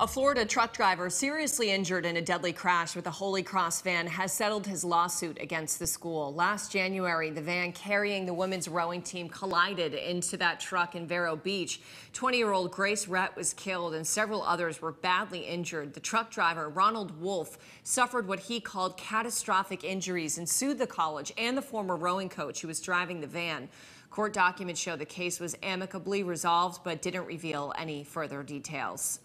A Florida truck driver seriously injured in a deadly crash with a Holy Cross van has settled his lawsuit against the school. Last January, the van carrying the women's rowing team collided into that truck in Vero Beach. 20-year-old Grace Rett was killed and several others were badly injured. The truck driver, Ronald Wolf, suffered what he called catastrophic injuries and sued the college and the former rowing coach who was driving the van. Court documents show the case was amicably resolved but didn't reveal any further details.